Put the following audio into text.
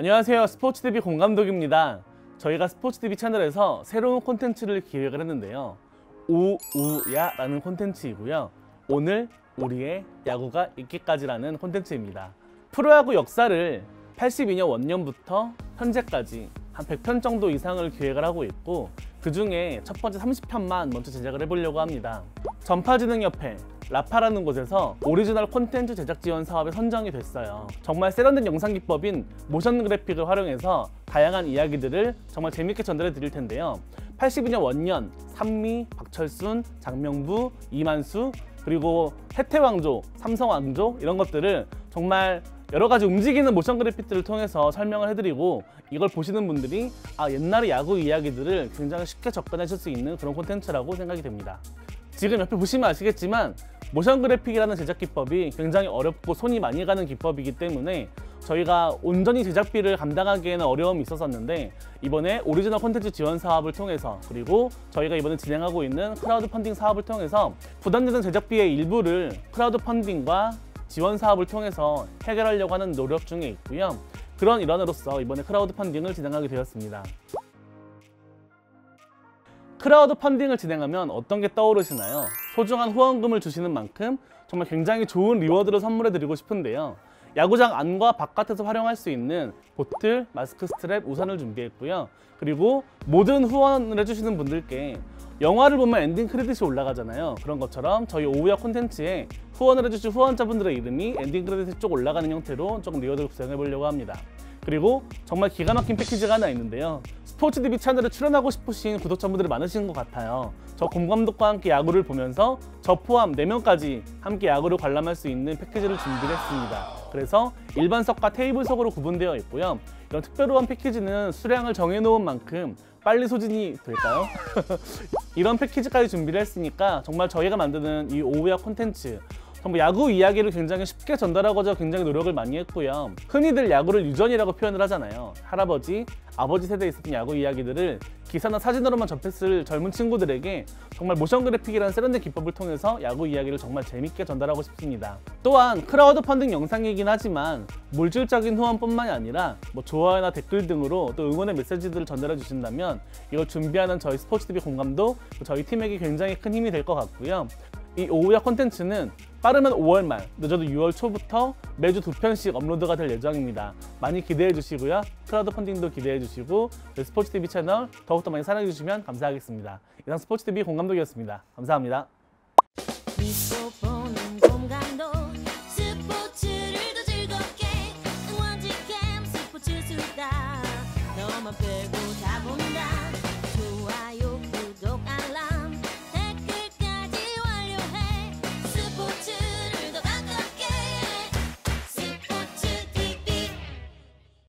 안녕하세요. 스포츠TV 공감독입니다. 저희가 스포츠TV 채널에서 새로운 콘텐츠를 기획을 했는데요. 오우야 라는 콘텐츠이고요. 오늘 우리의 야구가 있기까지라는 콘텐츠입니다. 프로야구 역사를 82년 원년부터 현재까지 한 100편 정도 이상을 기획을 하고 있고 그 중에 첫 번째 30편만 먼저 제작을 해보려고 합니다. 전파진흥협회 RAPA라는 곳에서 오리지널 콘텐츠 제작 지원 사업에 선정이 됐어요. 정말 세련된 영상 기법인 motion graphic을 활용해서 다양한 이야기들을 정말 재밌게 전달해 드릴 텐데요. 82년 원년 산미, 박철순, 장명부, 이만수 그리고 혜태왕조, 삼성왕조 이런 것들을 정말 여러 가지 움직이는 모션 그래픽들을 통해서 설명을 해드리고 이걸 보시는 분들이 아 옛날의 야구 이야기들을 굉장히 쉽게 접근하실 수 있는 그런 콘텐츠라고 생각이 됩니다. 지금 옆에 보시면 아시겠지만 모션 그래픽이라는 제작 기법이 굉장히 어렵고 손이 많이 가는 기법이기 때문에 저희가 온전히 제작비를 감당하기에는 어려움이 있었었는데 이번에 오리지널 콘텐츠 지원 사업을 통해서 그리고 저희가 이번에 진행하고 있는 크라우드 펀딩 사업을 통해서 부담되는 제작비의 일부를 크라우드 펀딩과 지원 사업을 통해서 해결하려고 하는 노력 중에 있고요. 그런 일환으로서 이번에 크라우드 펀딩을 진행하게 되었습니다. 크라우드 펀딩을 진행하면 어떤 게 떠오르시나요? 소중한 후원금을 주시는 만큼 정말 굉장히 좋은 reward를 선물해 드리고 싶은데요. 야구장 안과 바깥에서 활용할 수 있는 bottle, 마스크 스트랩, 우산을 준비했고요. 그리고 모든 후원을 해주시는 분들께 영화를 보면 ending credit이 올라가잖아요. 그런 것처럼 저희 오우야 콘텐츠에 후원을 해주신 후원자분들의 이름이 ending credit이 쭉 올라가는 형태로 조금 reward를 구성해 보려고 합니다. 그리고 정말 기가 막힌 패키지가 하나 있는데요. 스포츠 TV 채널에 출연하고 싶으신 구독자분들이 많으신 것 같아요. 저 공감독과 함께 야구를 보면서 저 포함 4명까지 함께 야구를 관람할 수 있는 패키지를 준비를 했습니다. 그래서 일반석과 테이블석으로 구분되어 있고요. 이런 특별한 패키지는 수량을 정해놓은 만큼 빨리 소진이 될까요? 이런 패키지까지 준비를 했으니까 정말 저희가 만드는 이 오우야 콘텐츠 정말 야구 이야기를 굉장히 쉽게 전달하고자 굉장히 노력을 많이 했고요. 흔히들 야구를 유전이라고 표현을 하잖아요. 할아버지, 아버지 세대에 있었던 야구 이야기들을 기사나 사진으로만 접했을 젊은 친구들에게 정말 motion graphic이라는 세련된 기법을 통해서 야구 이야기를 정말 재밌게 전달하고 싶습니다. 또한 크라우드 펀딩 영상이긴 하지만 물질적인 후원뿐만이 아니라 뭐 좋아요나 댓글 등으로 또 응원의 메시지들을 전달해 주신다면 이걸 준비하는 저희 스포츠TV 공감도 저희 팀에게 굉장히 큰 힘이 될 것 같고요. 이 프로야구 콘텐츠는 빠르면 5월 말, 늦어도 6월 초부터 매주 두 편씩 업로드가 될 예정입니다. 많이 기대해 주시고요. 크라우드 펀딩도 기대해 주시고 스포츠TV 채널 더욱더 많이 사랑해 주시면 감사하겠습니다. 이상 스포츠TV 공감독이었습니다. 감사합니다.